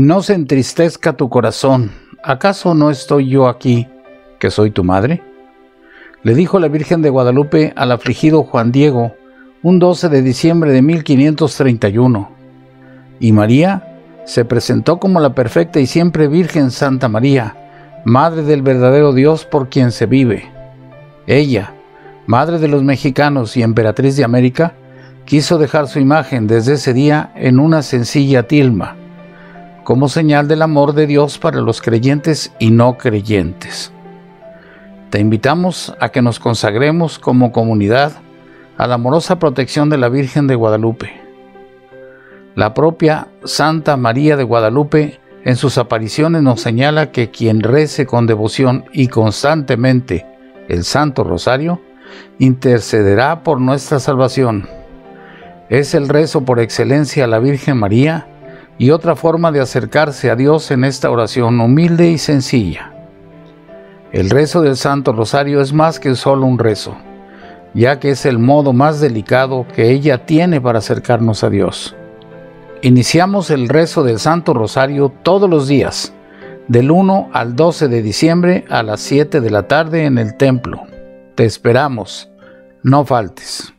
No se entristezca tu corazón. ¿Acaso no estoy yo aquí, que soy tu madre? Le dijo la Virgen de Guadalupe al afligido Juan Diego un 12 de diciembre de 1531. Y María se presentó como la perfecta y siempre Virgen Santa María, Madre del verdadero Dios por quien se vive. Ella, Madre de los mexicanos y emperatriz de América, quiso dejar su imagen desde ese día en una sencilla tilma como señal del amor de Dios para los creyentes y no creyentes. Te invitamos a que nos consagremos como comunidad a la amorosa protección de la Virgen de Guadalupe. La propia Santa María de Guadalupe en sus apariciones nos señala que quien rece con devoción y constantemente el Santo Rosario, intercederá por nuestra salvación. Es el rezo por excelencia a la Virgen María, y otra forma de acercarse a Dios en esta oración humilde y sencilla. El rezo del Santo Rosario es más que solo un rezo, ya que es el modo más delicado que ella tiene para acercarnos a Dios. Iniciamos el rezo del Santo Rosario todos los días, del 1 al 12 de diciembre a las 7 de la tarde en el templo. Te esperamos, no faltes.